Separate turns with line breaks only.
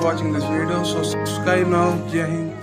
watching this video. So subscribe now. Jai